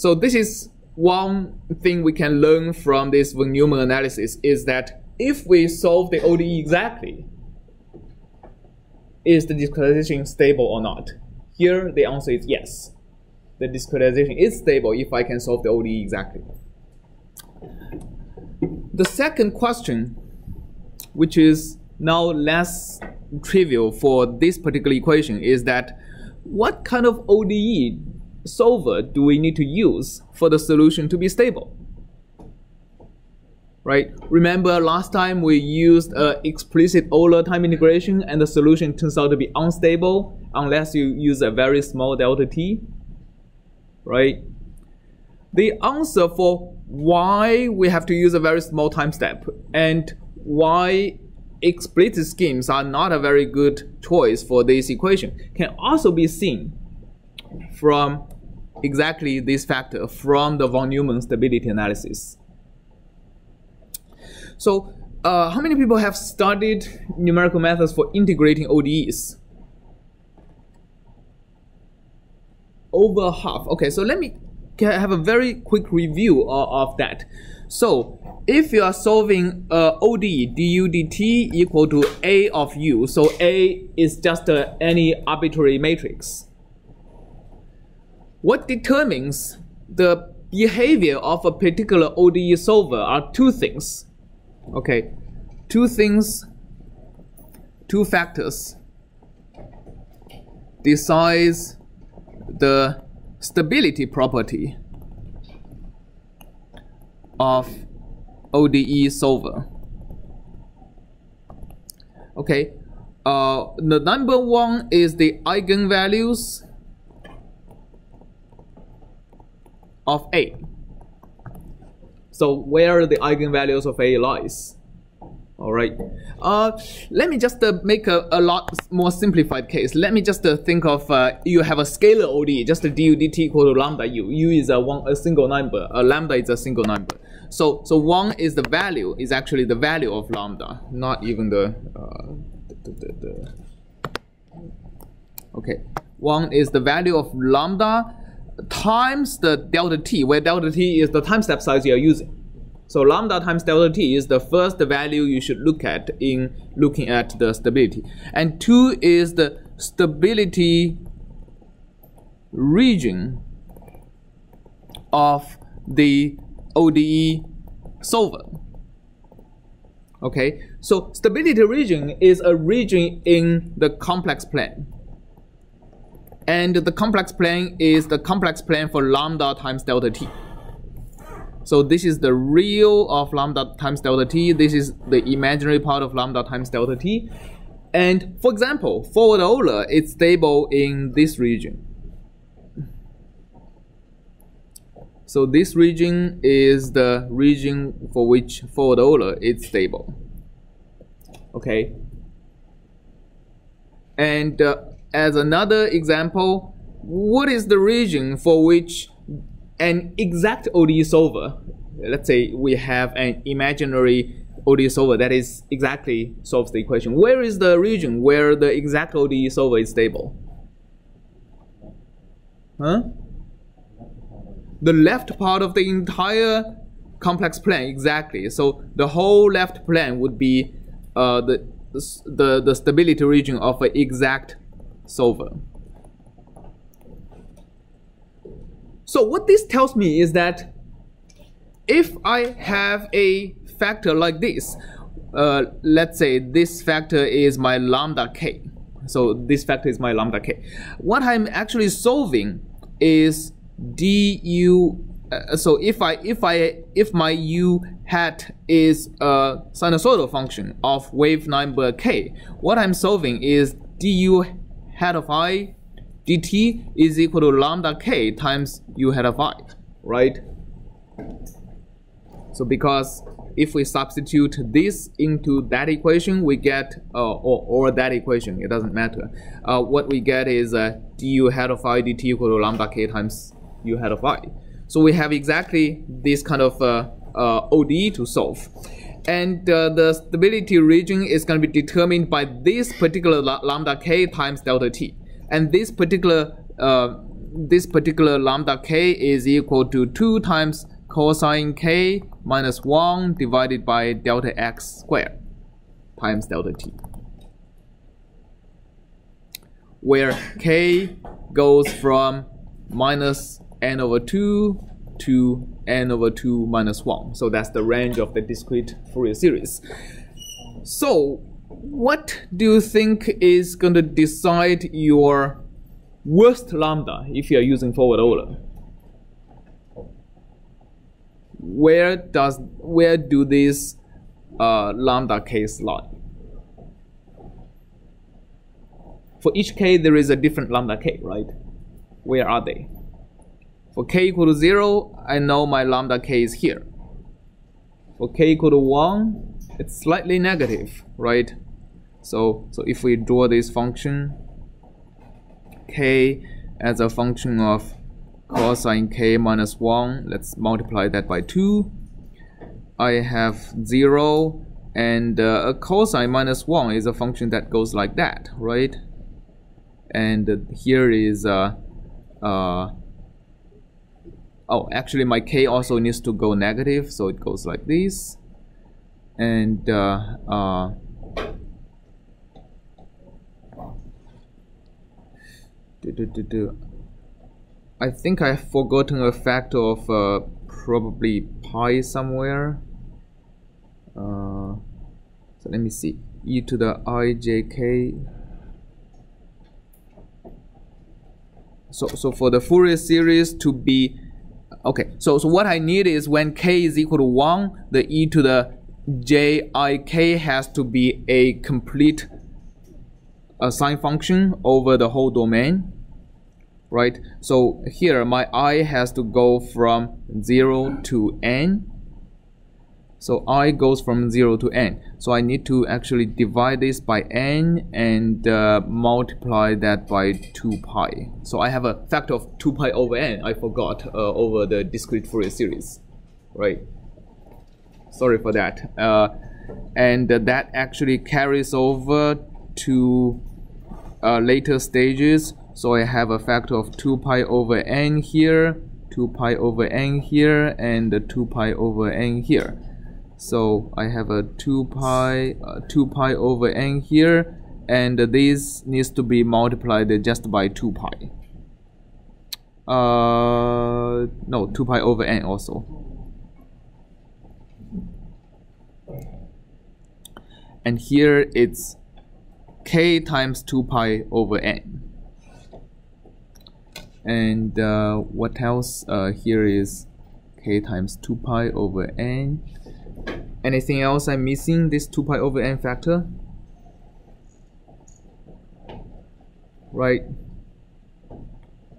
So this is one thing we can learn from this von Neumann analysis is that if we solve the ODE exactly, is the discretization stable or not? Here the answer is yes. The discretization is stable if I can solve the ODE exactly. The second question, which is now less trivial for this particular equation, is that what kind of ODE solver do we need to use for the solution to be stable? Right? Remember last time we used uh, explicit Euler time integration and the solution turns out to be unstable unless you use a very small delta t, right? The answer for why we have to use a very small time step and why explicit schemes are not a very good choice for this equation can also be seen from exactly this factor from the von Neumann stability analysis. So uh, how many people have studied numerical methods for integrating ODEs? Over half. Okay, so let me have a very quick review of, of that. So if you are solving uh, ODE du dt equal to A of u, so A is just uh, any arbitrary matrix what determines the behavior of a particular ODE solver are two things. Okay, two things, two factors decides the stability property of ODE solver. Okay, uh, the number one is the eigenvalues of A. So where are the eigenvalues of A lies. All right. Uh, let me just uh, make a, a lot more simplified case. Let me just uh, think of uh, you have a scalar ODE, just a du dt equal to lambda u. U is a one a single number. A lambda is a single number. So so one is the value is actually the value of lambda, not even the, uh, the, the, the okay. One is the value of lambda times the delta t, where delta t is the time step size you are using. So lambda times delta t is the first value you should look at in looking at the stability. And 2 is the stability region of the ODE solver. Okay, so stability region is a region in the complex plane. And the complex plane is the complex plane for lambda times delta t. So this is the real of lambda times delta t. This is the imaginary part of lambda times delta t. And for example, forward Euler is stable in this region. So this region is the region for which forward Euler is stable. Okay. And uh, as another example, what is the region for which an exact ODE solver, let's say we have an imaginary ODE solver that is exactly solves the equation. Where is the region where the exact ODE solver is stable? Huh? The left part of the entire complex plane, exactly. So the whole left plane would be uh, the, the, the stability region of an exact solver. So what this tells me is that if I have a factor like this, uh, let's say this factor is my lambda k. So this factor is my lambda k. What I'm actually solving is du. Uh, so if I if I if my u hat is a sinusoidal function of wave number k, what I'm solving is du hat of i dt is equal to lambda k times u hat of i, right? So because if we substitute this into that equation, we get, uh, or, or that equation, it doesn't matter. Uh, what we get is uh, du hat of i dt equal to lambda k times u hat of i. So we have exactly this kind of uh, uh, ODE to solve and uh, the stability region is going to be determined by this particular lambda k times delta t. And this particular uh, this particular lambda k is equal to 2 times cosine k minus 1 divided by delta x squared times delta t. Where k goes from minus n over 2 to n over 2 minus 1. So that's the range of the discrete Fourier series. So what do you think is going to decide your worst lambda if you are using forward Euler? Where does where do these uh, lambda k's lie? For each k, there is a different lambda k, right? Where are they? For k equal to 0, I know my lambda k is here. For k equal to 1, it's slightly negative, right? So, so if we draw this function, k as a function of cosine k minus 1, let's multiply that by 2. I have 0 and uh, a cosine minus 1 is a function that goes like that, right? And uh, here is uh, uh, oh actually my k also needs to go negative so it goes like this. And uh, uh, do, do, do. I think I've forgotten a factor of uh, probably pi somewhere. Uh, so let me see. E to the ijk so so for the Fourier series to be okay so so what I need is when k is equal to 1 the e to the j i k has to be a complete uh, sine function over the whole domain right? So here my i has to go from 0 to n so i goes from 0 to n. So I need to actually divide this by n and uh, multiply that by 2 pi. So I have a factor of 2 pi over n. I forgot uh, over the discrete Fourier series. Right. Sorry for that. Uh, and that actually carries over to uh, later stages. So I have a factor of 2 pi over n here, 2 pi over n here, and 2 pi over n here so I have a 2 pi uh, 2 pi over n here and this needs to be multiplied just by 2 pi. Uh, no 2 pi over n also. And here it's k times 2 pi over n. And uh, what else? Uh, here is k times 2 pi over n Anything else I'm missing? This 2 pi over n factor? Right.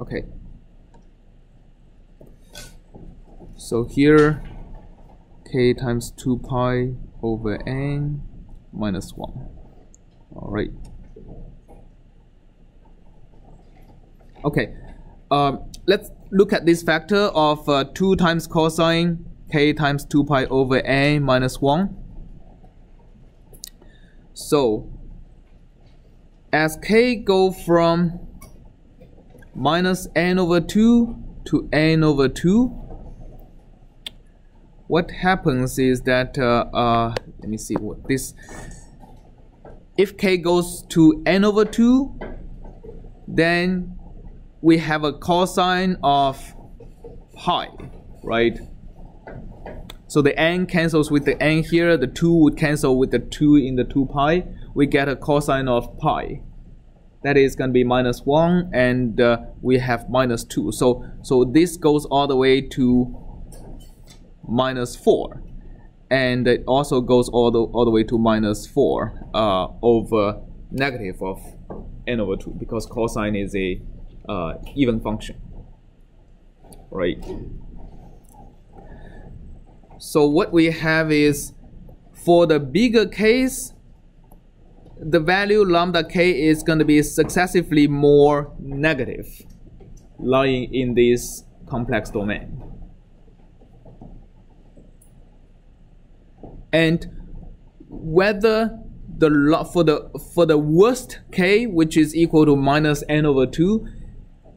Okay. So here, k times 2 pi over n minus 1. Alright. Okay. Um, let's look at this factor of uh, 2 times cosine k times 2 pi over n minus 1. So as k go from minus n over 2 to n over 2, what happens is that, uh, uh, let me see what this, if k goes to n over 2, then we have a cosine of pi, right? So the n cancels with the n here, the 2 would cancel with the 2 in the 2 pi. We get a cosine of pi. That is going to be minus 1 and uh, we have minus 2. So, so this goes all the way to minus 4. And it also goes all the, all the way to minus 4 uh, over negative of n over 2 because cosine is a uh, even function. Right. So what we have is for the bigger case, the value lambda k is going to be successively more negative lying in this complex domain. And whether the for the for the worst k which is equal to minus n over 2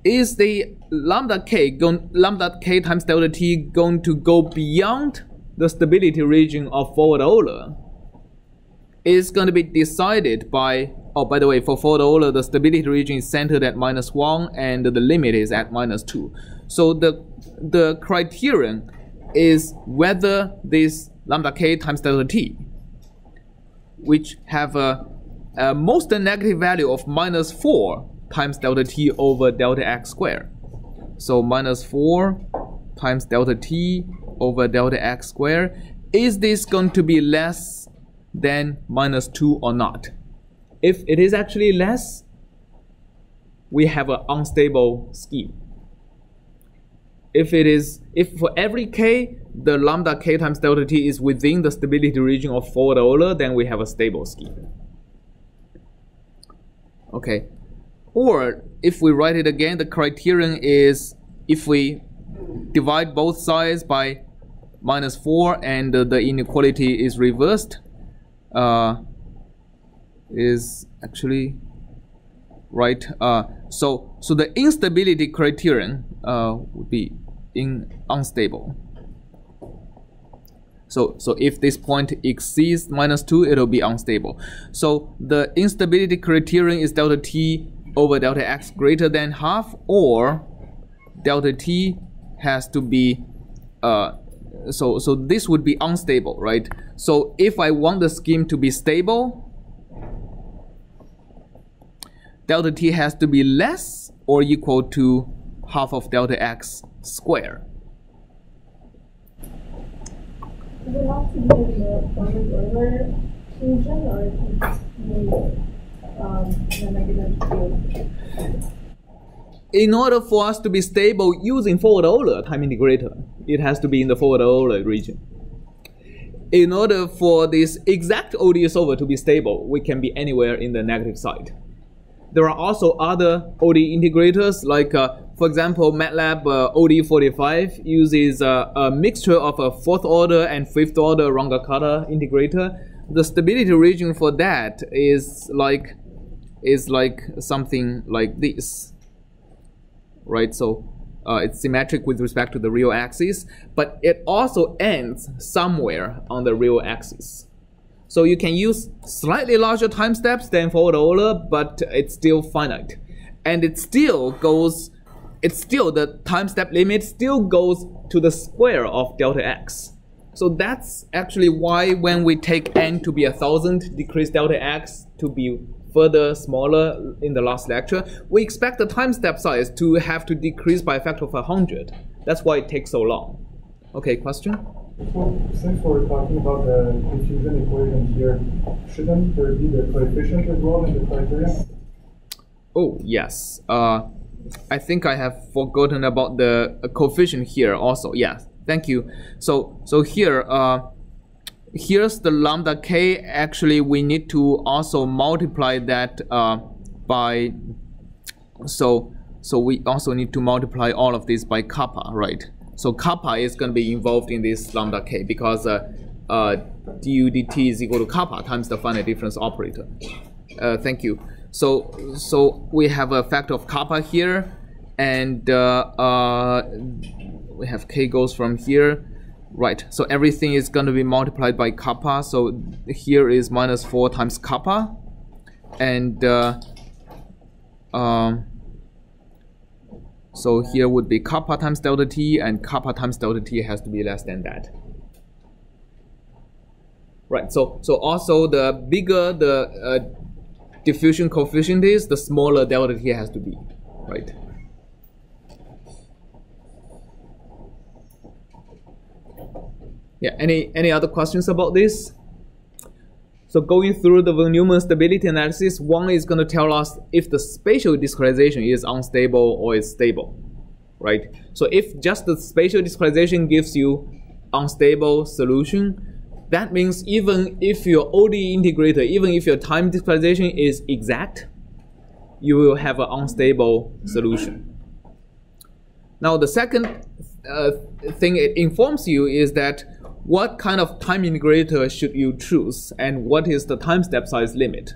is the lambda k going lambda k times delta t going to go beyond the stability region of forward Euler? Is going to be decided by oh by the way for forward Euler the stability region is centered at minus one and the limit is at minus two. So the the criterion is whether this lambda k times delta t, which have a, a most negative value of minus 4 times delta t over delta x squared. So minus 4 times delta t over delta x squared. Is this going to be less than minus 2 or not? If it is actually less, we have an unstable scheme if it is if for every k the lambda k times delta t is within the stability region of forward Euler, then we have a stable scheme. Okay, or if we write it again, the criterion is if we divide both sides by minus 4 and uh, the inequality is reversed, uh, is actually right. Uh, so so the instability criterion uh, would be in unstable. So, so if this point exceeds minus 2, it'll be unstable. So the instability criterion is delta t over delta x greater than half or delta t has to be uh, so so this would be unstable right so if I want the scheme to be stable delta t has to be less or equal to half of delta x square. Does it have to be in order for us to be stable using forward Euler time integrator, it has to be in the forward Euler region. In order for this exact ODE solver to be stable, we can be anywhere in the negative side. There are also other ODE integrators like uh, for example, MATLAB uh, ODE45 uses uh, a mixture of a fourth order and fifth order Runge-Kutta integrator. The stability region for that is like is like something like this, right? So uh, it's symmetric with respect to the real axis, but it also ends somewhere on the real axis. So you can use slightly larger time steps than forward Euler, but it's still finite. And it still goes it's still the time step limit still goes to the square of delta x. So that's actually why when we take n to be a thousand, decrease delta x to be further smaller in the last lecture, we expect the time step size to have to decrease by a factor of 100. That's why it takes so long. Okay, question? So since we're talking about the diffusion equation here, shouldn't there be the coefficient as well in the criteria? Oh, yes. Uh, I think I have forgotten about the coefficient here also. Yeah, thank you. So so here uh, here's the lambda k. Actually, we need to also multiply that uh, by so so we also need to multiply all of this by kappa, right? So kappa is going to be involved in this lambda k because uh, uh, du dt is equal to kappa times the finite difference operator. Uh, thank you. So, so we have a factor of kappa here, and uh, uh, we have k goes from here. Right, so everything is going to be multiplied by kappa. So here is minus 4 times kappa. And uh, um, so here would be kappa times delta t, and kappa times delta t has to be less than that. Right, so, so also the bigger the uh, diffusion coefficient is, the smaller delta T has to be, right? Yeah, any, any other questions about this? So going through the von Neumann stability analysis, one is going to tell us if the spatial discretization is unstable or is stable, right? So if just the spatial discretization gives you unstable solution, that means even if your ODE integrator, even if your time discretization is exact, you will have an unstable solution. Now the second uh, thing it informs you is that what kind of time integrator should you choose and what is the time step size limit.